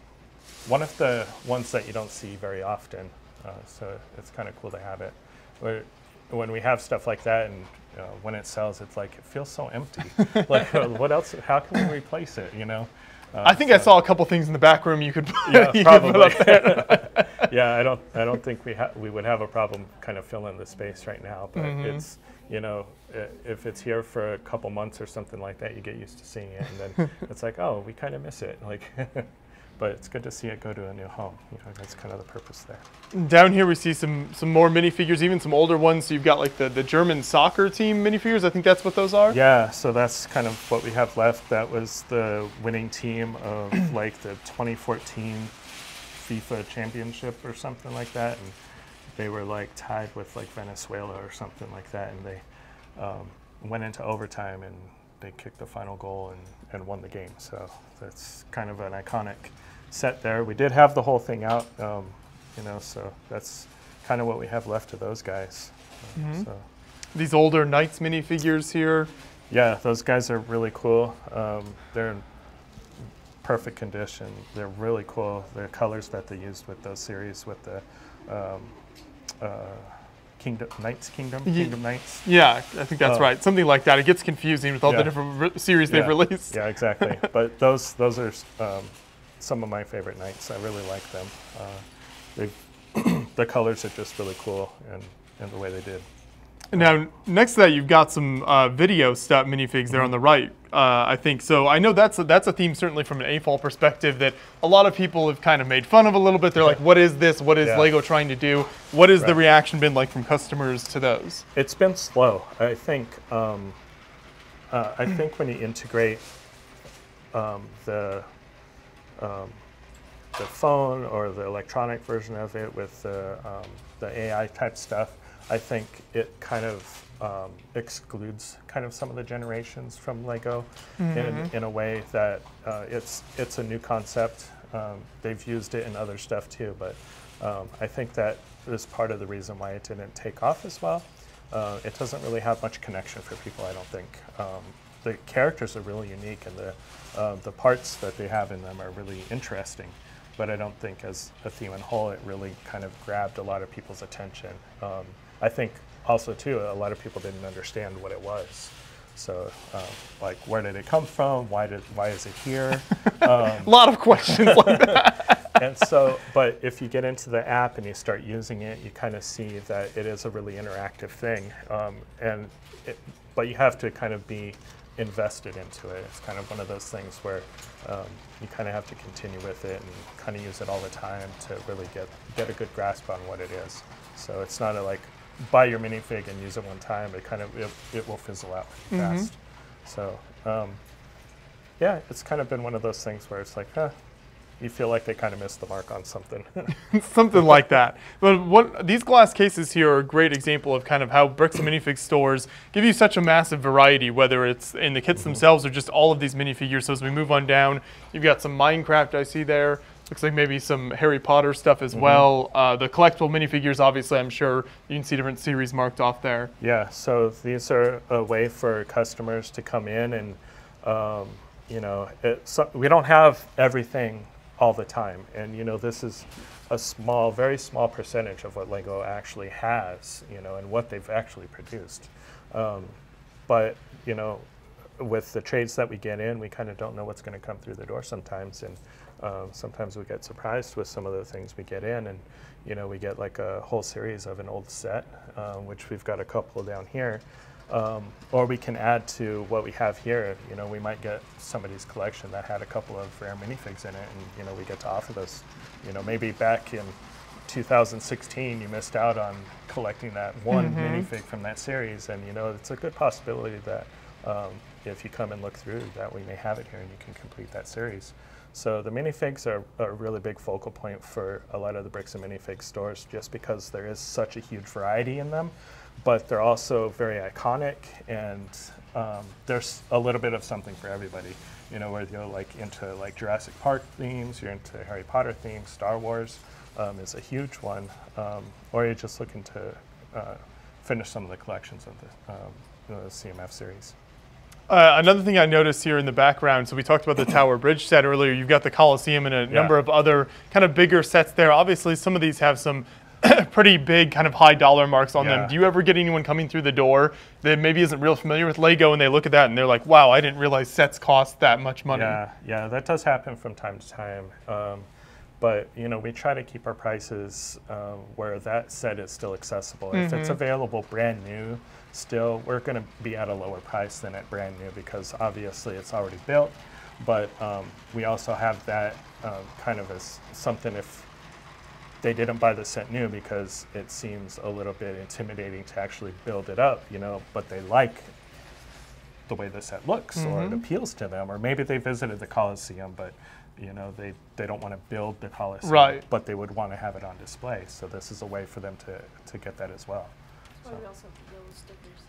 one of the ones that you don't see very often. Uh, so it's kind of cool to have it. Where, when we have stuff like that, and uh, when it sells, it's like it feels so empty. like, uh, what else? How can we replace it? You know? Uh, I think I saw a couple things in the back room you could, Yeah, you could put probably. up there. yeah, I don't, I don't think we ha- we would have a problem kind of filling the space right now. But Mm-hmm. it's, you know, if it's here for a couple months or something like that, you get used to seeing it, and then it's like, oh, we kind of miss it. Like, but it's good to see it go to a new home. You know, that's kind of the purpose there. Down here we see some some more minifigures, even some older ones. So you've got like the, the German soccer team minifigures. I think that's what those are. Yeah, so that's kind of what we have left. That was the winning team of like the 2014 FIFA championship or something like that. And they were like tied with like Venezuela or something like that. And they um, went into overtime and they kicked the final goal and, and won the game. So that's kind of an iconic set there. We did have the whole thing out, um, you know, so that's kind of what we have left of those guys. Uh, So. These older Knights minifigures here. Yeah, those guys are really cool. Um, they're in perfect condition. They're really cool. The colors that they used with those series with the um, uh, Kingdom Knights Kingdom Ye- Kingdom Knights. Yeah, I think that's Uh, right. Something like that. It gets confusing with all the different re- series they've Yeah. released. Yeah, exactly. but those those are um, some of my favorite knights. I really like them. Uh, the colors are just really cool and, and the way they did. Now, next to that, you've got some uh, VIDIYO stuff minifigs there on the right. Uh, I think so. I know that's a, that's a theme certainly from an AFOL perspective that a lot of people have kind of made fun of a little bit. They're like, "What is this? What is Yeah. Lego trying to do?" What has the reaction been like from customers to those? It's been slow. I think. Um, uh, I think when you integrate um, the um, the phone or the electronic version of it with the um, the AI type stuff, I think it kind of um, excludes kind of some of the generations from Lego in, in a way that uh, it's it's a new concept. Um, they've used it in other stuff too, but um, I think that is part of the reason why it didn't take off as well. Uh, it doesn't really have much connection for people, I don't think. Um, the characters are really unique, and the uh, the parts that they have in them are really interesting. But I don't think, as a theme and whole, it really kind of grabbed a lot of people's attention. Um, I think also too, a lot of people didn't understand what it was. So, um, like, where did it come from? Why did why is it here? A lot of questions like that. and so, but if you get into the app and you start using it, you kind of see that it is a really interactive thing. Um, and it, but you have to kind of be invested into it. It's kind of one of those things where um, you kind of have to continue with it and kind of use it all the time to really get get a good grasp on what it is. So it's not a like buy your minifig and use it one time. It kind of it, it will fizzle out pretty fast. So um, yeah, it's kind of been one of those things where it's like, huh, you feel like they kind of missed the mark on something. Something like that. But what these glass cases here are a great example of kind of how bricks and minifig stores give you such a massive variety, whether it's in the kits themselves or just all of these minifigures. So as we move on down, you've got some Minecraft I see there. Looks like maybe some Harry Potter stuff as well. Uh, the collectible minifigures, obviously, I'm sure you can see different series marked off there. yeah, so these are a way for customers to come in and, um, you know, it, so we don't have everything all the time. And, you know, this is a small, very small percentage of what Lego actually has, you know, and what they've actually produced. Um, but, you know, with the trades that we get in, we kind of don't know what's going to come through the door sometimes, and um, sometimes we get surprised with some of the things we get in, and you know we get like a whole series of an old set, um, which we've got a couple down here, um, or we can add to what we have here. You know, we might get somebody's collection that had a couple of rare minifigs in it, and you know we get to offer those. You know, maybe back in 2016 you missed out on collecting that one minifig from that series, and you know it's a good possibility that um, if you come and look through that we may have it here and you can complete that series. So the minifigs are are a really big focal point for a lot of the bricks and minifig stores just because there is such a huge variety in them, but they're also very iconic and um, there's a little bit of something for everybody. You know, whether you're like into like Jurassic Park themes, you're into Harry Potter themes, Star Wars um, is a huge one, um, or you're just looking to uh, finish some of the collections of the, um, the CMF series. Uh, another thing I noticed here in the background, so we talked about the Tower Bridge set earlier. You've got the Coliseum and a number of other kind of bigger sets there. Obviously, some of these have some pretty big kind of high dollar marks on Yeah. them. Do you ever get anyone coming through the door that maybe isn't real familiar with Lego and they look at that and they're like, wow, I didn't realize sets cost that much money? Yeah, yeah, that does happen from time to time. Um, but you know, we try to keep our prices um, where that set is still accessible. If it's available brand new, still we're going to be at a lower price than at brand new because obviously it's already built. But um, we also have that um, kind of as something if they didn't buy the set new because it seems a little bit intimidating to actually build it up, you know, but they like the way the set looks or it appeals to them or maybe they visited the coliseum but you know they, they don't want to build the coliseum Right. but they would want to have it on display so this is a way for them to, to get that as well That's why we also have yellow stickers.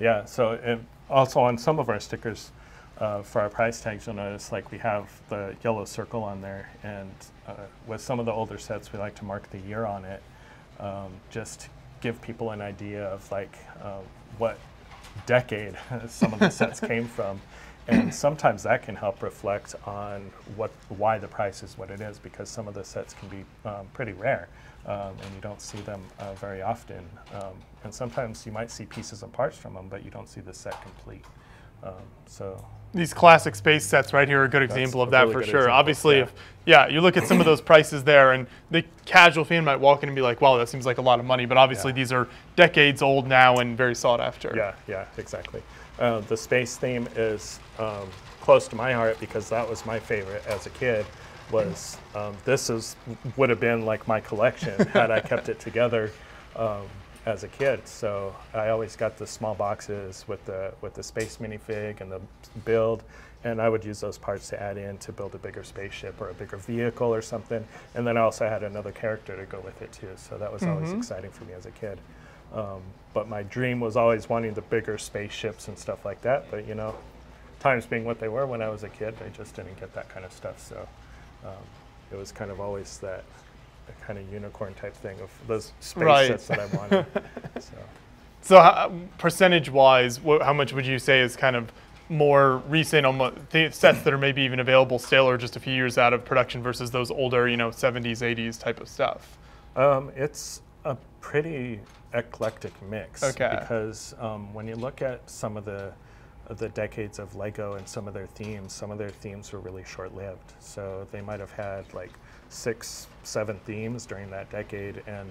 yeah so it, also on some of our stickers uh, for our price tags you'll notice like we have the yellow circle on there and uh, with some of the older sets we like to mark the year on it um, just to give people an idea of like uh, what decade some of the sets came from. And sometimes that can help reflect on what why the price is what it is because some of the sets can be um, pretty rare um, and you don't see them uh, very often. Um, and sometimes you might see pieces and parts from them, but you don't see the set complete. Um, so These classic space sets right here are a good example of that really for sure. Obviously, yeah. if yeah, you look at some of those prices there, and the casual fan might walk in and be like, "Wow, that seems like a lot of money," but obviously Yeah. these are decades old now and very sought after. Yeah, yeah, exactly. Uh, the space theme is um, close to my heart because that was my favorite as a kid. Was um, this is would have been like my collection had I kept it together um, as a kid. So I always got the small boxes with the with the space minifig and the build, and I would use those parts to add in to build a bigger spaceship or a bigger vehicle or something. And then I also had another character to go with it too. So that was always exciting for me as a kid. Um, but my dream was always wanting the bigger spaceships and stuff like that. But you know, times being what they were when I was a kid, I just didn't get that kind of stuff. So um, it was kind of always that kind of unicorn type thing of those space Right. sets that I wanted. so. So, how, percentage-wise, wh- how much would you say is kind of more recent almo- th- sets that are maybe even available still, or just a few years out of production versus those older, you know, 70s, 80s type of stuff? Um, it's a pretty eclectic mix. Okay. Because um, when you look at some of the the decades of Lego and some of their themes, some of their themes were really short-lived. So they might have had like six, seven themes during that decade, and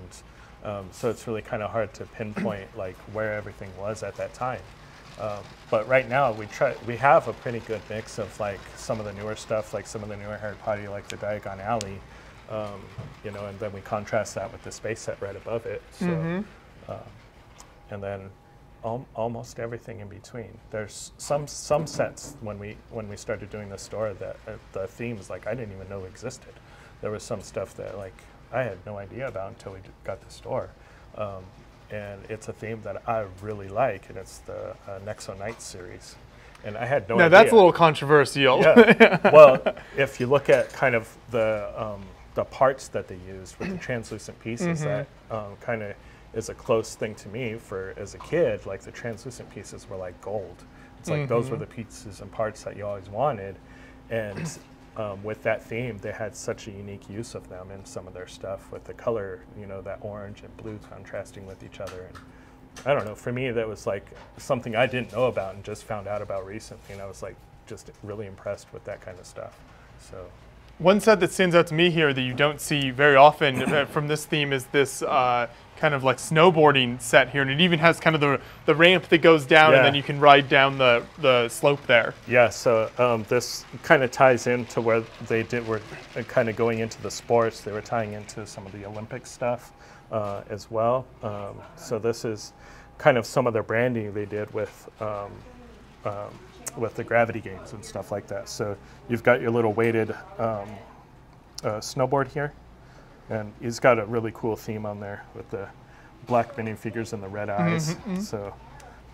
um, so it's really kind of hard to pinpoint like where everything was at that time. Um, but right now we try we have a pretty good mix of like some of the newer stuff, like some of the newer Harry Potter, like the Diagon Alley, um, you know, and then we contrast that with the space set right above it. So, Mm-hmm. um, and then al- almost everything in between. There's some some sets when we when we started doing the store that uh, the themes like I didn't even know existed. There was some stuff that like I had no idea about until we got the store. Um, and it's a theme that I really like, and it's the uh, Nexo Knight series. And I had no now, idea. that's a little controversial. Yeah. well, if you look at kind of the um, the parts that they used with the translucent pieces, that um, kind of is a close thing to me. For as a kid, like the translucent pieces were like gold. It's like those were the pieces and parts that you always wanted, and um, with that theme, they had such a unique use of them in some of their stuff with the color, you know, that orange and blue contrasting with each other. And I don't know. For me, that was like something I didn't know about and just found out about recently, and I was like just really impressed with that kind of stuff. So One set that stands out to me here that you don't see very often uh, from this theme is this uh, kind of like snowboarding set here, and it even has kind of the, the ramp that goes down, and then you can ride down the, the slope there. yeah, so um, this kind of ties into where they did were kind of going into the sports. They were tying into some of the Olympic stuff uh, as well. Um, so this is kind of some of their branding they did with. Um, um, with the gravity games and stuff like that. So you've got your little weighted um, uh, snowboard here, and he's got a really cool theme on there with the black minifigures and the red mm-hmm, eyes. Mm-hmm. So,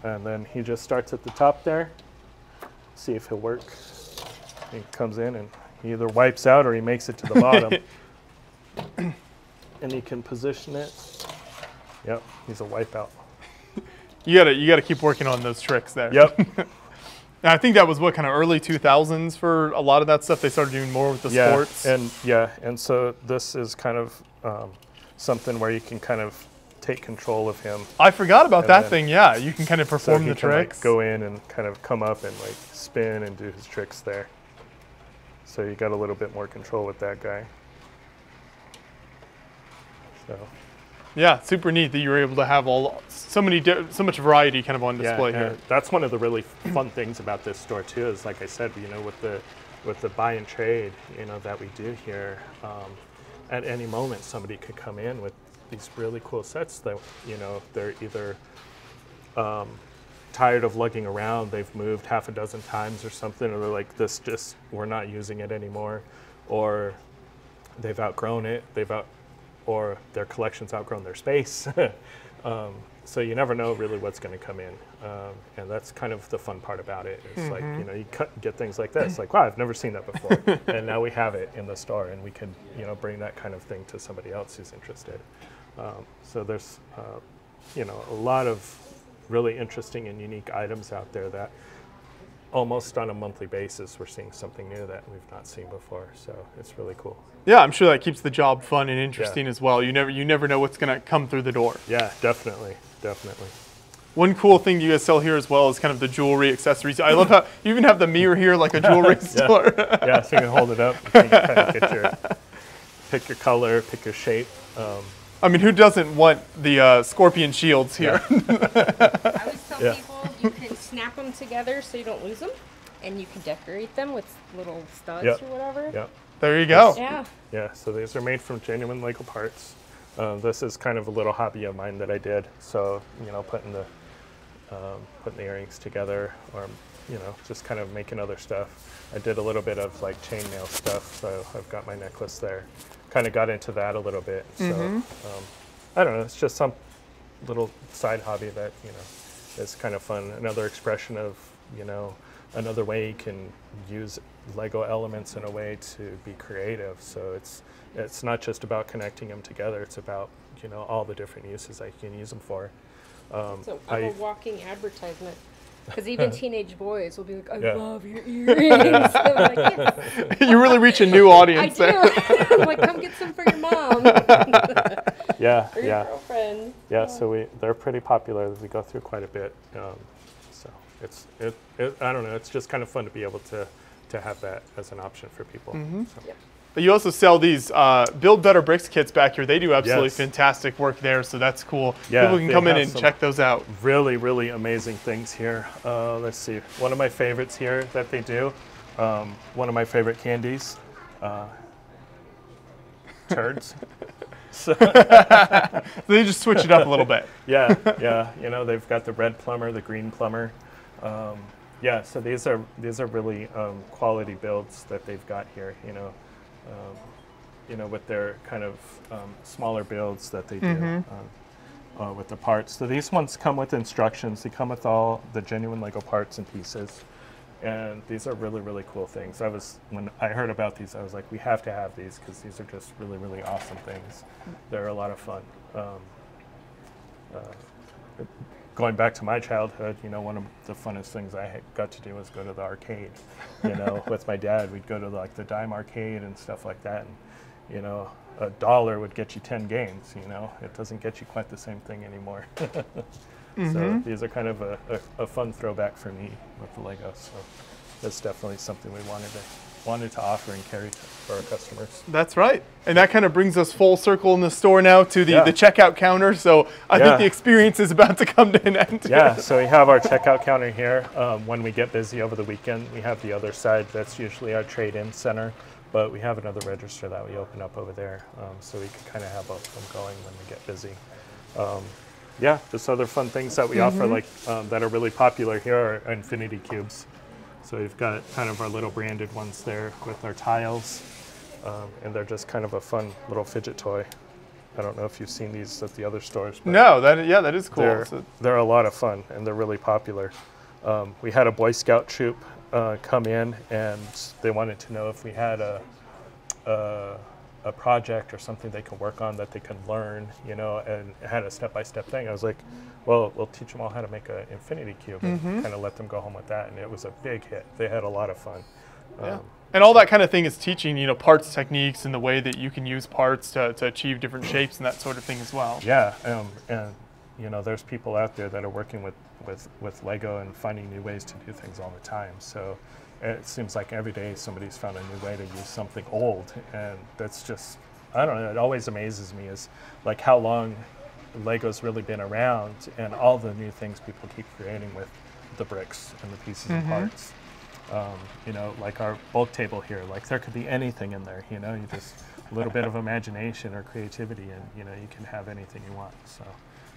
and then he just starts at the top there. See if he'll work. He comes in and he either wipes out or he makes it to the bottom. and he can position it. Yep, he's a wipeout. You gotta you gotta keep working on those tricks there. Yep. And I think that was what kind of early 2000s for a lot of that stuff. They started doing more with the yeah, sports. and yeah, and so this is kind of um, something where you can kind of take control of him. I forgot about and that then- thing. Yeah, you can kind of So perform he the can, like, tricks. go in and kind of come up and like spin and do his tricks there. So you got a little bit more control with that guy. So Yeah, super neat that you were able to have all so many so much variety kind of on display yeah, here. that's one of the really fun things about this store too. Is like I said, you know, with the with the buy and trade, you know, that we do here. Um, at any moment, somebody could come in with these really cool sets that you know they're either um, tired of lugging around, they've moved half a dozen times or something, or they're like, this just we're not using it anymore, or they've outgrown it, they've out, or their collection's outgrown their space. um, so you never know really what's going to come in, um, and that's kind of the fun part about it. It's like you know you cut, get things like this, like wow, I've never seen that before, and now we have it in the store, and we can you know bring that kind of thing to somebody else who's interested. Um, so there's uh, you know a lot of really interesting and unique items out there that almost on a monthly basis we're seeing something new that we've not seen before. So it's really cool. Yeah, I'm sure that keeps the job fun and interesting as well. You never you never know what's gonna come through the door. Yeah, definitely, definitely. One cool thing you guys sell here as well is kind of the jewelry accessories. I love how you even have the mirror here like a jewelry store. yeah, so you can hold it up, you can kind of get your pick your color, pick your shape. Um, I mean, who doesn't want the uh, scorpion shields here? I always tell Yeah. people you can snap them together so you don't lose them, and you can decorate them with little studs Yep. or whatever. yeah. there you go. Yeah. Yeah, so these are made from genuine Lego parts. Uh, this is kind of a little hobby of mine that I did. So you know, putting the um, putting the earrings together, or you know, just kind of making other stuff. I did a little bit of like chainmail stuff, so I've got my necklace there. Kind of got into that a little bit. So um, I don't know, it's just some little side hobby that you know is kind of fun. Another expression of you know another way you can use Lego elements in a way to be creative. So it's it's not just about connecting them together. It's about you know all the different uses I can use them for. Um, So I'm I- a walking advertisement. Because even teenage boys will be like, I Yeah. love your earrings. Like, yes, you really reach a new I audience do. there. I'm like, come get some for your mom yeah, or your yeah, girlfriend. yeah. So we they're pretty popular. We go through quite a bit. Um, so it's it, it I don't know. It's just kind of fun to be able to to have that as an option for people. So. Yep. But you also sell these uh, Build Better Bricks kits back here. They do absolutely Yes. fantastic work there, so that's cool. Yeah, People can come in and check those out. really, really amazing things here. Uh, let's see. One of my favorites here that they do, um, one of my favorite candies, uh, turds. so, They just switch it up a little bit. yeah, yeah. You know, they've got the red plumber, the green plumber. Um, yeah, so these are these are really um, quality builds that they've got here. You know, um, you know, with their kind of um, smaller builds that they do. Um, uh, with the parts. So these ones come with instructions. They come with all the genuine Lego parts and pieces. And these are really, really cool things. I was when I heard about these, I was like, we have to have these because these are just really, really awesome things. They're a lot of fun. Um, uh, going back to my childhood, you know, one of the funnest things I got to do was go to the arcade. You know, with my dad, we'd go to like the dime arcade and stuff like that. And you know, a dollar would get you ten games. You know, it doesn't get you quite the same thing anymore. So mm-hmm. these are kind of a, a, a fun throwback for me with the Legos. So that's definitely something we wanted to wanted to offer and carry for our customers. That's right. And that kind of brings us full circle in the store now to the, Yeah. the checkout counter. So I think the experience is about to come to an end. Yeah, so we have our checkout counter here. Um, when we get busy over the weekend, we have the other side. That's usually our trade-in center, but we have another register that we open up over there, um, so we can kind of have both of them going when we get busy. Um, yeah, just other fun things that we offer, like um, that are really popular here, are infinity cubes. So we've got kind of our little branded ones there with our tiles, um, and they're just kind of a fun little fidget toy. I don't know if you've seen these at the other stores. But No, that yeah, that is cool. they're, So- they're a lot of fun and they're really popular. Um, we had a Boy Scout troop uh, come in and they wanted to know if we had a, a, a project or something they can work on that they can learn, you know, and had a step-by-step thing. I was like, well, we'll teach them all how to make an infinity cube and kind of let them go home with that. And it was a big hit. They had a lot of fun. Yeah. Um, And all that kind of thing is teaching, you know, parts techniques and the way that you can use parts to, to achieve different shapes and that sort of thing as well. Yeah, um, and you know, there's people out there that are working with, with, with Lego and finding new ways to do things all the time. So it seems like every day somebody's found a new way to use something old, and that's just I don't know. It always amazes me is like how long Lego's really been around, and all the new things people keep creating with the bricks and the pieces and parts. Um, you know, like our bulk table here, like there could be anything in there. You know, you just a little bit of imagination or creativity, and you know, you can have anything you want. So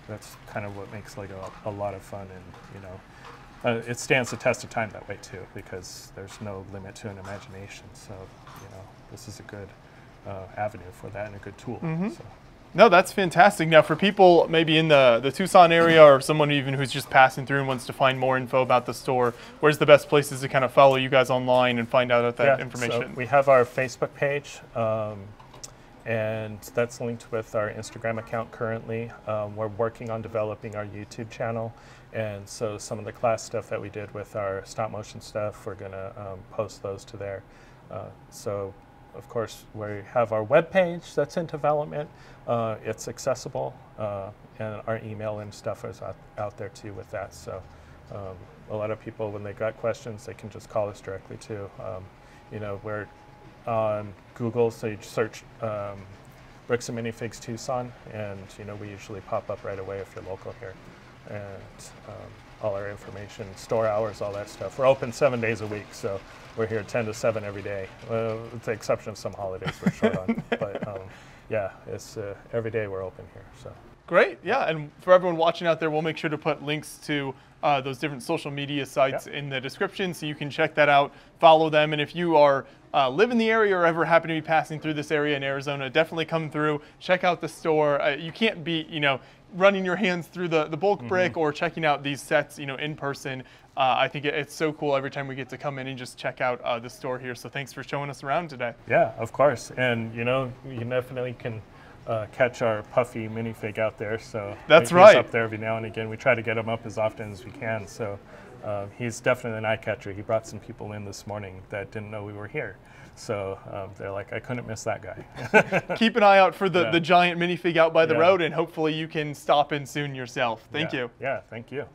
that's kind of what makes Lego a lot of fun, and you know, uh, it stands the test of time that way too, because there's no limit to an imagination. So you know, this is a good uh, avenue for that and a good tool. So. No, that's fantastic. Now, for people maybe in the, the Tucson area or someone even who's just passing through and wants to find more info about the store, where's the best places to kind of follow you guys online and find out about that Yeah, information? So we have our Facebook page, um, and that's linked with our Instagram account currently. Um, we're working on developing our YouTube channel, and so some of the class stuff that we did with our stop motion stuff, we're gonna um, post those to there. Uh, so, of course, we have our webpage that's in development. Uh, it's accessible, uh, and our email and stuff is out, out there too with that. So, um, a lot of people, when they got questions, they can just call us directly too. Um, you know, we're on Google, so you search um, Bricks and Minifigs Tucson, and you know we usually pop up right away if you're local here, and um, all our information, store hours, all that stuff. We're open seven days a week, so we're here 10 to 7 every day, with the exception of some holidays we're short on. But um, yeah, it's uh, every day we're open here. So Great, yeah, and for everyone watching out there, we'll make sure to put links to uh, those different social media sites Yep. in the description so you can check that out, follow them, and if you are uh, live in the area or ever happen to be passing through this area in Arizona, definitely come through, check out the store. Uh, you can't beat, you know, running your hands through the, the bulk brick or checking out these sets, you know, in person. Uh, I think it, it's so cool every time we get to come in and just check out uh, the store here. So thanks for showing us around today. yeah, of course, and you know you definitely can. Uh, catch our puffy minifig out there, so That's he's right. up there every now and again. We try to get him up as often as we can. So uh, he's definitely an eye catcher. He brought some people in this morning that didn't know we were here, so um, they're like, I couldn't miss that guy. Keep an eye out for the, Yeah. the giant minifig out by the Yeah. road, and hopefully you can stop in soon yourself. Thank Yeah. you. Yeah, thank you.